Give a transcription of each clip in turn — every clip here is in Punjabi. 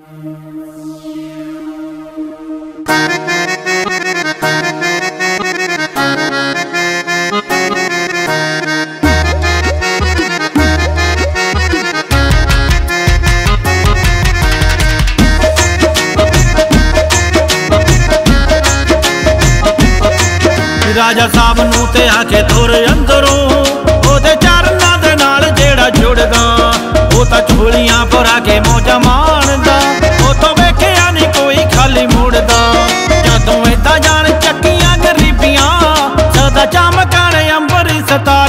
ਰਾਜਾ ਸਾਹਿਬ ਨੂੰ ਤੇ ਆਖੇ ਤੁਰ ਅੰਦਰੋਂ, ਉਹਦੇ ਚਰਨਾਂ ਦੇ ਨਾਲ ਜਿਹੜਾ ਜੁੜਦਾ, ਉਹ ਤਾਂ ਝੋਲੀਆਂ ਭਰਾ ਕੇ ਮੋਜਾ te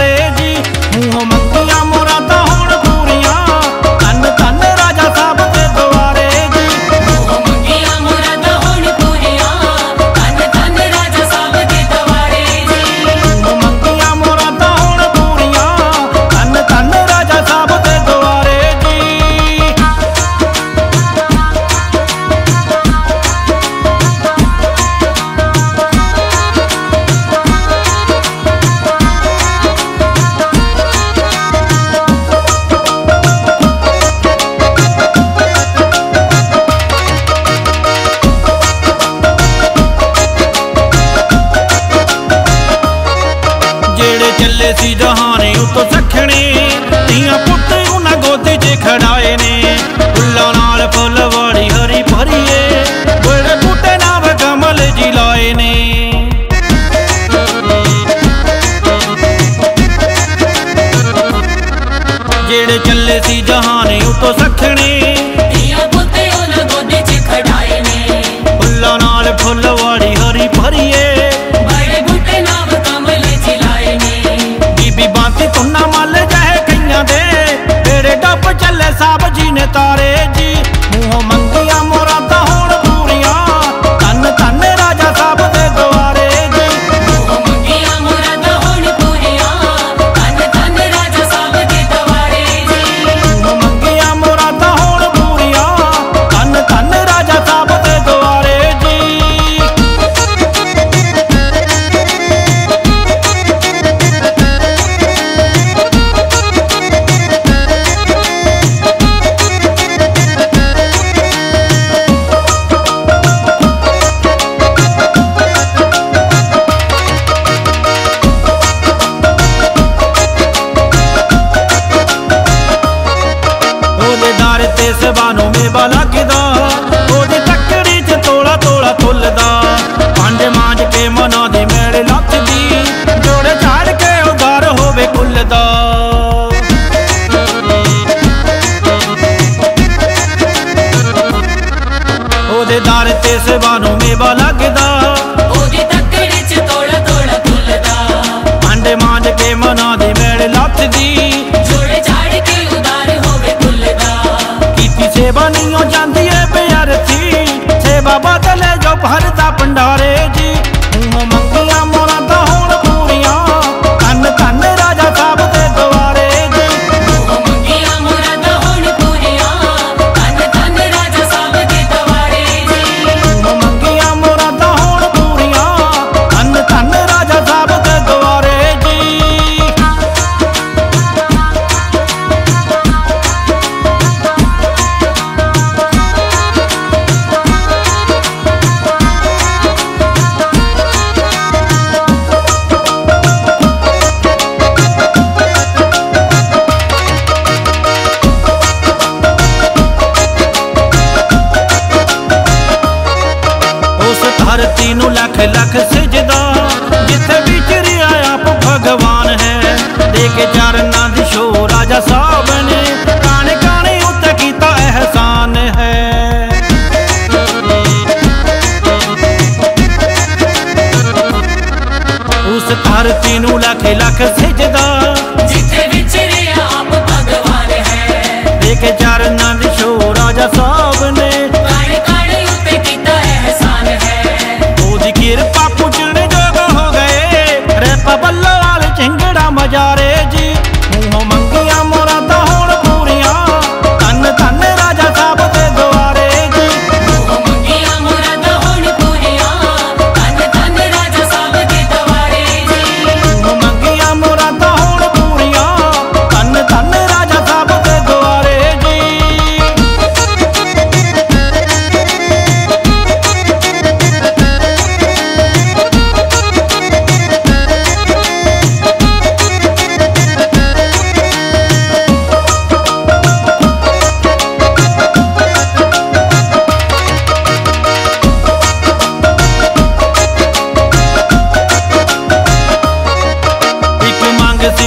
ਚੱਲੇ ਸੀ ਜਹਾਨੇ ਉਤੋਂ ਸਖਣੇ। ਧੀਆਂ ਪੁੱਤ ਉਹਨਾਂ ਗੋਦੀ 'ਚ ਖੜਾਏ ਨੇ। ਫੁੱਲਾਂ ਨਾਲ ਫੁੱਲ ਵਾੜੀ ਹਰੀ ਭਰੀਏ। ਬੜੇ ਬੂਟੇ ਨਾਲ ਕਮਲ ਜੀ ਲਾਏ ਨੇ। ਜਿਹੜੇ ਚੱਲੇ ਸੀ ਜਹਾਨੇ ਉਤੋਂ ਸਖਣੇ। ਧੀਆਂ ਪੁੱਤੇ ਉਹਨਾਂ ਗੋਦੀ 'ਚ ਖੜਾਏ ਨੇ। ਫੁੱਲਾਂ ਨਾਲ ਫੁੱਲ ਤੋਲਾ ਤੋਲਾ ਫੁੱਲਦਾ ਭਾਂਡੇ ਮਾਂਜ ਕੇ ਮਨਾਂ ਦੀ ਮੇੜ ਲੱਥਦੀ ਜੋੜੇ ਝਾੜ ਕੇ ਹੋਵੇ ਕੁੱਲਦਾ ਉਹਦੇ ਦਰ ਤੇ ਸਬਾਨੋਂ ਮੇਵਾ ਲੱਗਦਾ। ਉਹਦੀ ਤੱਕੜੀ 'ਚ ਤੋੜਾ ਤੋੜਾ ਫੁੱਲਦਾ ਭਾਂਡੇ ਮਾਂਜ ਕੇ ਮਨਾਂ ਦੀ ਮੇੜ ਲੱਥਦੀ ਬਦਲੇ ਜੋ ਲੱਖ ਲੱਖ ਸਜਦਾ, ਜਿੱਥੇ ਵਿਚਰਿਆ ਆਪ ਭਗਵਾਨ ਹੈ। ਦੇਖ ਕੇ ਚਰਨਾਂ ਦੀ ਸ਼ੋ ਰਾਜਾ ਸਾਹਿਬ ਨੇ ਕਾਣੇ ਕਾਣੇ ਉੱਤੇ ਕੀਤਾ ਅਹਿਸਾਨ ਹੈ। ਉਸ ਧਰਤੀ ਨੂੰ ਲੱਖ ਲੱਖ ਸਜਦਾ, ਜਿੱਥੇ ਵਿਚਰਿਆ ਆਪ ਭਗਵਾਨ ਹੈ। ਦੇ ਚਰਨਾਂ ਦੀ ਸ਼ੋ ਰਾਜਾ ਸਾਹਿਬ